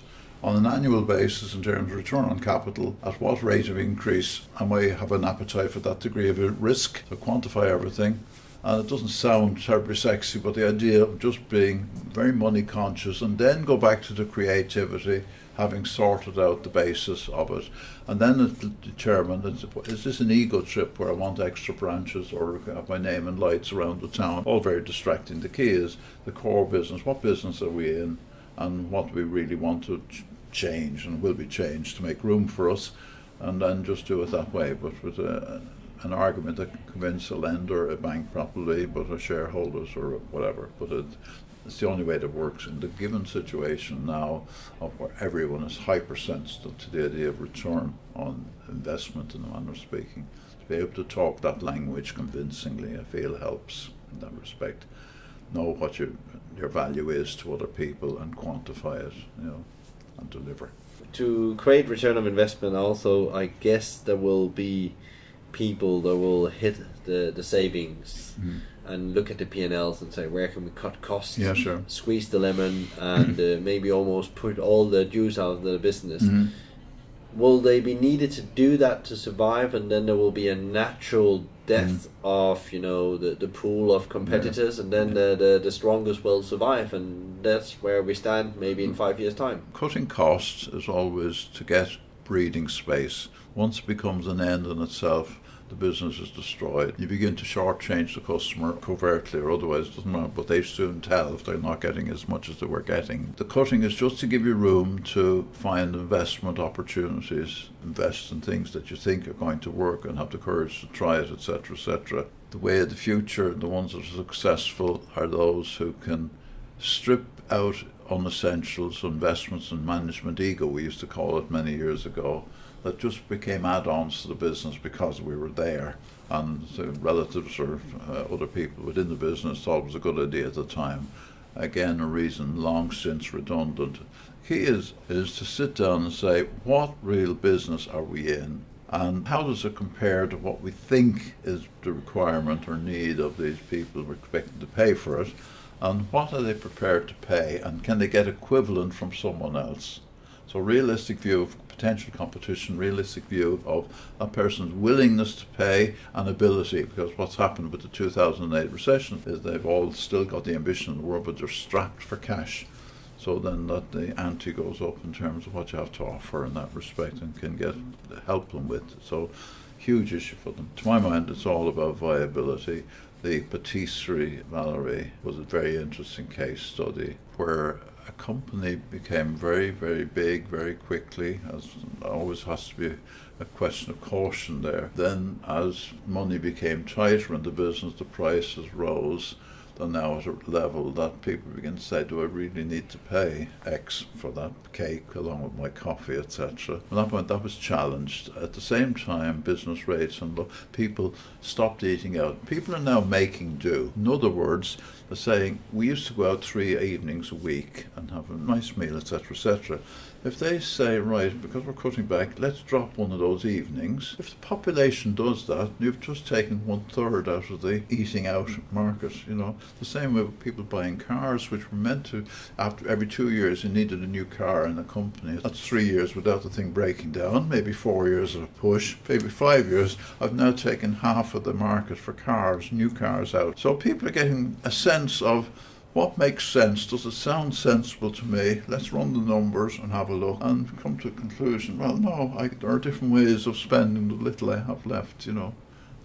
On an annual basis in terms of return on capital, at what rate of increase, and we have an appetite for that degree of risk to quantify everything. And it doesn't sound terribly sexy, but the idea of just being very money conscious and then go back to the creativity, having sorted out the basis of it, and then determine is this an ego trip where I want extra branches or have my name and lights around the town? All very distracting. The key is the core business. What business are we in? and what we really want to ch- change and will be changed to make room for us, and then just do it that way. But with a, an argument that can convince a lender, a bank probably, but a shareholders or whatever. But it, it's the only way that works in the given situation now of where everyone is hypersensitive to the idea of return on investment in a manner of speaking. To be able to talk that language convincingly, I feel helps in that respect. Know what you your value is to other people and quantify it, you know, and deliver. To create return of investment, also, I guess there will be people that will hit the, the savings mm. and look at the P&Ls and say, where can we cut costs? Yeah, sure. Squeeze the lemon and uh, maybe almost put all the juice out of the business. Mm-hmm will they be needed to do that to survive and then there will be a natural death mm. of you know the, the pool of competitors yeah. and then yeah. the, the, the strongest will survive and that's where we stand maybe in five years time cutting costs is always to get breathing space once it becomes an end in itself the business is destroyed. You begin to shortchange the customer covertly or otherwise, doesn't matter, but they soon tell if they're not getting as much as they were getting. The cutting is just to give you room to find investment opportunities, invest in things that you think are going to work and have the courage to try it, etc., etc. The way of the future, the ones that are successful, are those who can strip out unessentials, investments and management ego, we used to call it many years ago, that just became add-ons to the business because we were there and relatives or uh, other people within the business thought it was a good idea at the time. Again, a reason long since redundant. Key is is to sit down and say, what real business are we in, and how does it compare to what we think is the requirement or need of these people we're expecting to pay for it, and what are they prepared to pay, and can they get equivalent from someone else? So, realistic view of potential competition, realistic view of a person's willingness to pay and ability. Because what's happened with the 2008 recession is they've all still got the ambition in the world, but they're strapped for cash. So then that the ante goes up in terms of what you have to offer in that respect and can get help them with. So huge issue for them. To my mind, it's all about viability. The patisserie Valerie was a very interesting case study where a company became very, very big very quickly, as always has to be a question of caution there. Then, as money became tighter in the business, the prices rose they're now at a level that people begin to say, do I really need to pay X for that cake along with my coffee, etc. At that point, that was challenged. At the same time, business rates and people stopped eating out. People are now making do. In other words, saying, we used to go out three evenings a week and have a nice meal, etc., etc. If they say, right, because we're cutting back, let's drop one of those evenings, if the population does that, you've just taken one third out of the eating out market, you know. The same way with people buying cars, which were meant to, after every two years, you needed a new car in a company. That's three years without the thing breaking down, maybe four years of a push, maybe five years. I've now taken half of the market for cars, new cars out. So people are getting a sense of what makes sense? Does it sound sensible to me? Let's run the numbers and have a look and come to a conclusion. Well, no, I, there are different ways of spending the little I have left, you know.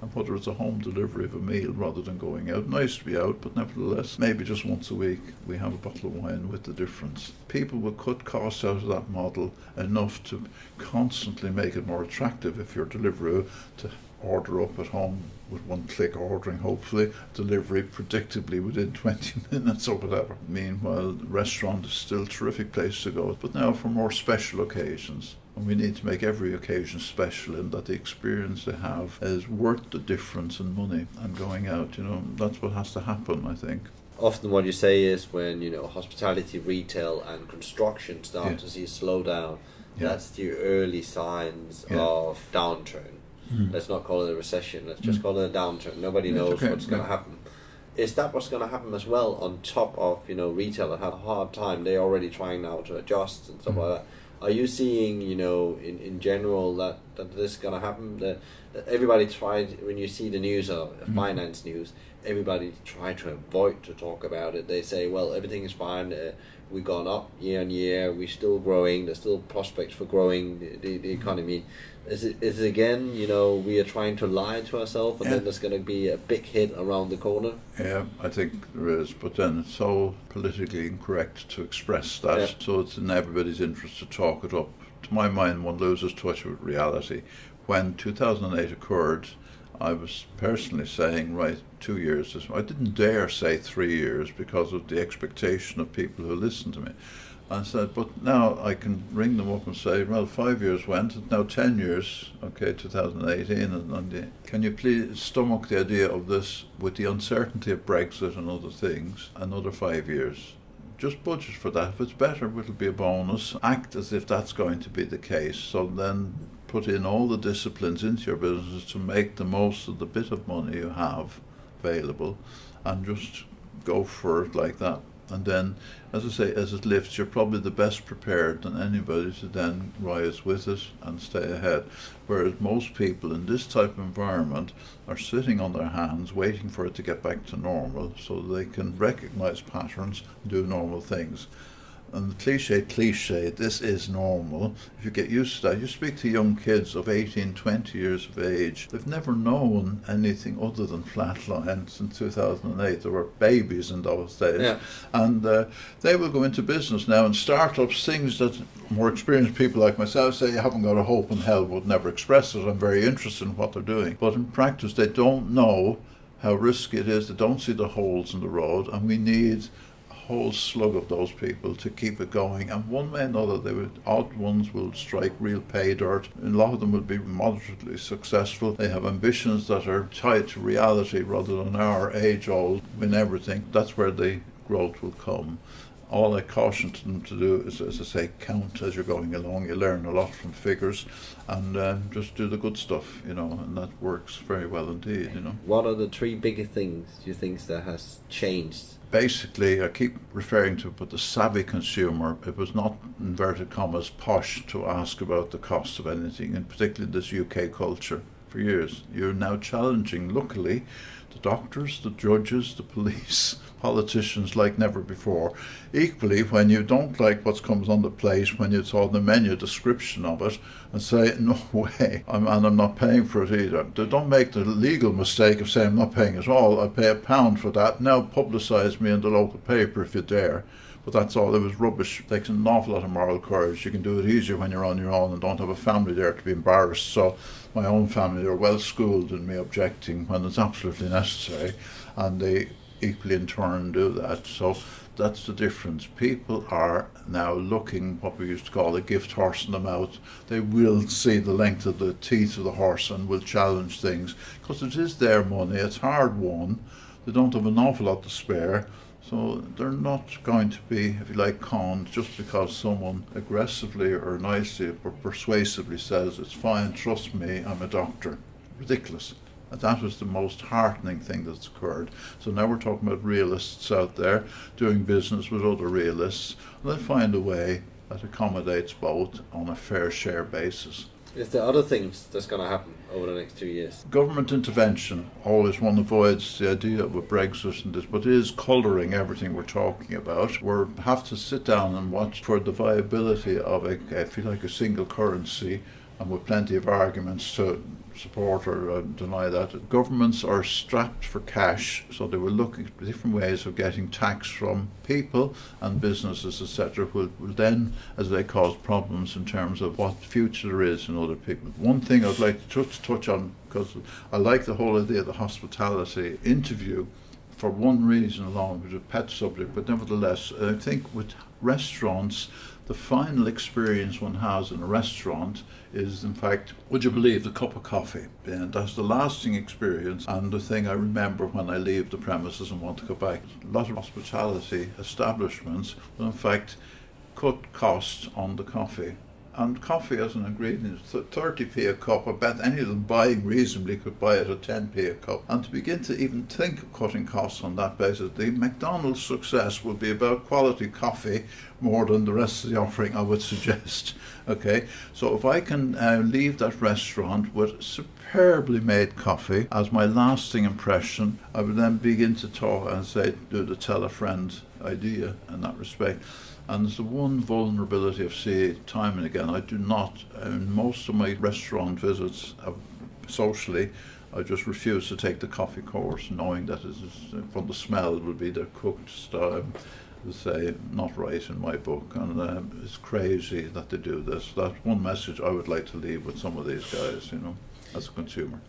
And whether it's a home delivery of a meal rather than going out. Nice to be out, but nevertheless, maybe just once a week we have a bottle of wine with the difference. People will cut costs out of that model enough to constantly make it more attractive if you're delivery to order up at home with one click ordering, hopefully, delivery predictably within 20 minutes or whatever. Meanwhile, the restaurant is still a terrific place to go, but now for more special occasions. And we need to make every occasion special in that the experience they have is worth the difference in money and going out. You know, that's what has to happen, I think often what you say is when you know hospitality, retail, and construction start yeah. to see a slowdown, yeah. that's the early signs yeah. of downturn. Mm. Let's not call it a recession. Let's just mm. call it a downturn. Nobody knows okay. what's going to happen. Is that what's going to happen as well? On top of you know retail that had a hard time, they're already trying now to adjust and stuff mm. like that. Are you seeing you know in, in general that, that this is going to happen? That, that everybody tried when you see the news or mm. finance news, everybody try to avoid to talk about it. They say, well, everything is fine. Uh, we've gone up year on year. We're still growing. There's still prospects for growing the, the, the economy is it is it again you know we are trying to lie to ourselves and yeah. then there's going to be a big hit around the corner yeah i think there is but then it's so politically incorrect to express that yeah. so it's in everybody's interest to talk it up to my mind one loses touch with reality when 2008 occurred I was personally saying, right, two years. I didn't dare say three years because of the expectation of people who listened to me. I said, but now I can ring them up and say, well, five years went, it's now 10 years, okay, 2018, and, and can you please stomach the idea of this with the uncertainty of Brexit and other things, another five years? Just budget for that. If it's better, it'll be a bonus. Act as if that's going to be the case. So then put in all the disciplines into your business to make the most of the bit of money you have available and just go for it like that and then, as I say, as it lifts, you're probably the best prepared than anybody to then rise with it and stay ahead. Whereas most people in this type of environment are sitting on their hands waiting for it to get back to normal so they can recognize patterns do normal things and the cliche cliche this is normal. If you get used to that you speak to young kids of 18 20 years of age. They've never known anything other than flat lines in 2008 There were babies in those days. Yeah. and uh, they will go into business now and startups things that more experienced people like myself say you haven't got a hope in hell would never express it. I'm very interested in what they're doing. But in practice they don't know how risky it is. They don't see the holes in the road and we need whole slug of those people to keep it going. And one way or another, they would, odd ones will strike real pay dirt. And A lot of them will be moderately successful. They have ambitions that are tied to reality rather than our age old win everything. That's where the growth will come. all I caution them to do is, as I say, count as you're going along. You learn a lot from figures, and um, just do the good stuff, you know, and that works very well indeed, you know. What are the three biggest things you think that has changed? Basically, I keep referring to, but the savvy consumer, it was not inverted commas posh to ask about the cost of anything, and particularly this UK culture for years. You're now challenging, luckily, the doctors, the judges, the police, politicians like never before. Equally, when you don't like what comes on the plate, when you saw the menu description of it and say, no way, I'm, and I'm not paying for it either. They don't make the legal mistake of saying I'm not paying at all. I pay a pound for that. Now publicise me in the local paper if you dare. But that's all. It was rubbish. It takes an awful lot of moral courage. You can do it easier when you're on your own and don't have a family there to be embarrassed. So my own family are well schooled in me objecting when it's absolutely necessary, and they equally in turn do that. So that's the difference. People are now looking what we used to call a gift horse in the mouth. They will see the length of the teeth of the horse and will challenge things because it is their money. It's hard won. They don't have an awful lot to spare. So they're not going to be, if you like, conned just because someone aggressively or nicely or persuasively says, it's fine, trust me, I'm a doctor. Ridiculous. And that was the most heartening thing that's occurred. So now we're talking about realists out there doing business with other realists. And they find a way that accommodates both on a fair share basis. Is there other things that's going to happen over the next two years? Government intervention. Always one avoids the idea of a Brexit and this, but it is colouring everything we're talking about. We have to sit down and watch for the viability of a, if you like, a single currency, and with plenty of arguments to support or uh, deny that. Governments are strapped for cash, so they were looking at different ways of getting tax from people and businesses, etc., will, will then, as they cause problems in terms of what future there is in other people. One thing I'd like to touch, touch on, because I like the whole idea of the hospitality interview, for one reason alone, which is a pet subject, but nevertheless, I think with restaurants, the final experience one has in a restaurant is, in fact, would you believe, the cup of coffee. And that's the lasting experience and the thing I remember when I leave the premises and want to go back. A lot of hospitality establishments will, in fact, cut costs on the coffee and coffee as an ingredient, 30p a cup. I bet any of them buying reasonably could buy it at 10p a cup. And to begin to even think of cutting costs on that basis, the McDonald's success will be about quality coffee more than the rest of the offering, I would suggest. Okay, so if I can uh, leave that restaurant with superbly made coffee as my lasting impression, I would then begin to talk and say, do the tell a friend idea in that respect. And there's the one vulnerability of see time and again. I do not, in most of my restaurant visits uh, socially, I just refuse to take the coffee course, knowing that it is, from the smell it will be the cooked style. Say not right in my book, and um, it's crazy that they do this. That's one message I would like to leave with some of these guys, you know, as a consumer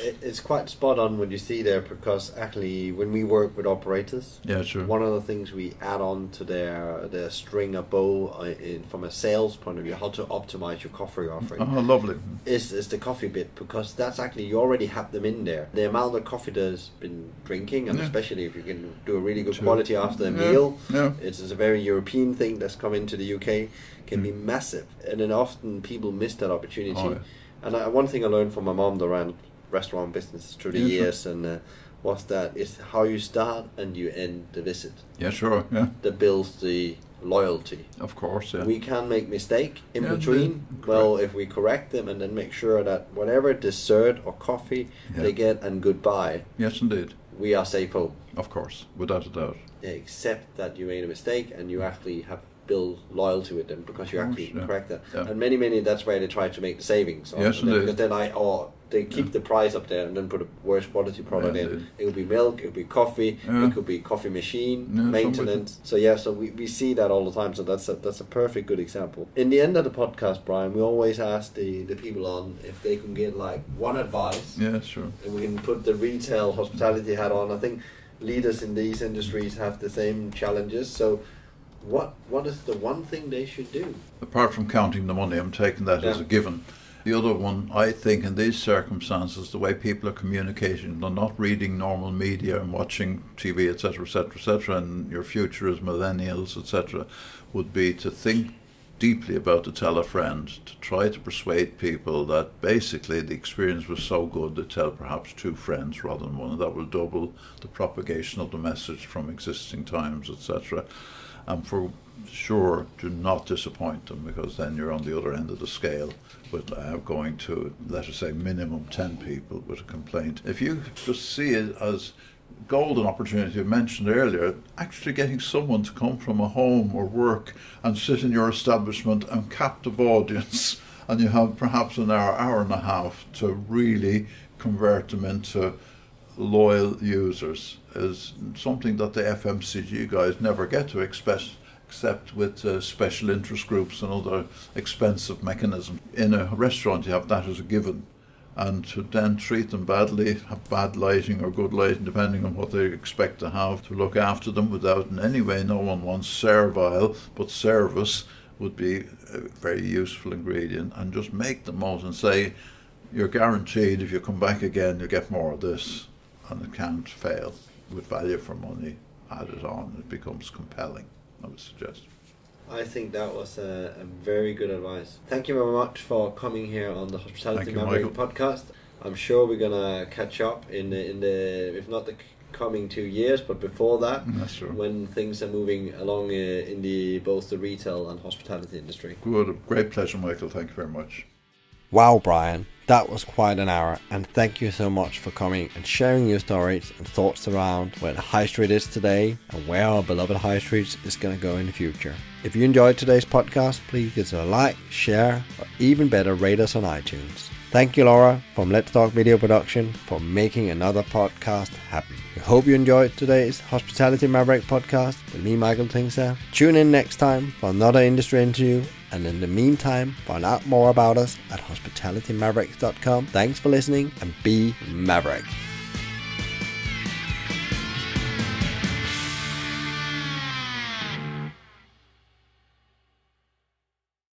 it's quite spot on what you see there because actually when we work with operators yeah sure one of the things we add on to their their string a bow uh, in, from a sales point of view how to optimize your coffee offering oh lovely is, is the coffee bit because that's actually you already have them in there the amount of coffee that's been drinking and yeah. especially if you can do a really good quality after a yeah. meal yeah. It's, it's a very European thing that's come into the UK can mm. be massive and then often people miss that opportunity oh, and I, one thing I learned from my mom that ran restaurant business through the yeah, years, sure. and uh, what's that? It's how you start and you end the visit. Yeah, sure. Yeah. That builds the loyalty. Of course, yeah. We can make mistake in yeah, between. Well, if we correct them and then make sure that whatever dessert or coffee yeah. they get and goodbye. Yes, indeed. We are safe home. Of course, without a doubt. Except that you made a mistake and you actually have build loyalty with them because you actually yeah. correct that. Yeah. And many, many, that's why they try to make the savings. yes, them, because then I, or they keep yeah. the price up there and then put a worse quality product in. It could be milk, it could be coffee, it could be coffee machine, maintenance. So yeah, so we, we see that all the time. So that's a, that's a perfect good example. In the end of the podcast, Brian, we always ask the, the people on if they can get like one advice. Yeah, sure. And we can put the retail hospitality hat on. I think leaders in these industries have the same challenges. So what what is the one thing they should do? Apart from counting the money, I'm taking that yeah. as a given. The other one, I think, in these circumstances, the way people are communicating, they're not reading normal media and watching TV, etc., etc., etc., and your future as millennials, etc., would be to think deeply about to tell a friend, to try to persuade people that basically the experience was so good to tell perhaps two friends rather than one, and that will double the propagation of the message from existing times, etc. And for sure, do not disappoint them because then you're on the other end of the scale with uh, going to, let us say, minimum 10 people with a complaint. If you just see it as golden opportunity I mentioned earlier, actually getting someone to come from a home or work and sit in your establishment and captive audience, and you have perhaps an hour, hour and a half to really convert them into loyal users is something that the FMCG guys never get to express except with uh, special interest groups and other expensive mechanisms. In a restaurant, you have that as a given and to then treat them badly, have bad lighting or good lighting, depending on what they expect to have, to look after them without in any way, no one wants servile, but service would be a very useful ingredient, and just make them most and say, you're guaranteed if you come back again, you get more of this, and it can't fail. With value for money added on, it becomes compelling, I would suggest. I think that was a, a, very good advice. Thank you very much for coming here on the Hospitality Maverick podcast. I'm sure we're gonna catch up in the, in the if not the coming two years, but before that, when things are moving along uh, in the both the retail and hospitality industry. Good, great pleasure, Michael. Thank you very much. Wow, Brian, that was quite an hour, and thank you so much for coming and sharing your stories and thoughts around where the high street is today and where our beloved high streets is going to go in the future. If you enjoyed today's podcast, please give us a like, share, or even better, rate us on iTunes. Thank you, Laura, from Let's Talk Video Production, for making another podcast happen. We hope you enjoyed today's Hospitality Maverick podcast with me, Michael Tingsager. Tune in next time for another industry interview, and in the meantime, find out more about us at hospitalitymavericks.com. Thanks for listening, and be Maverick.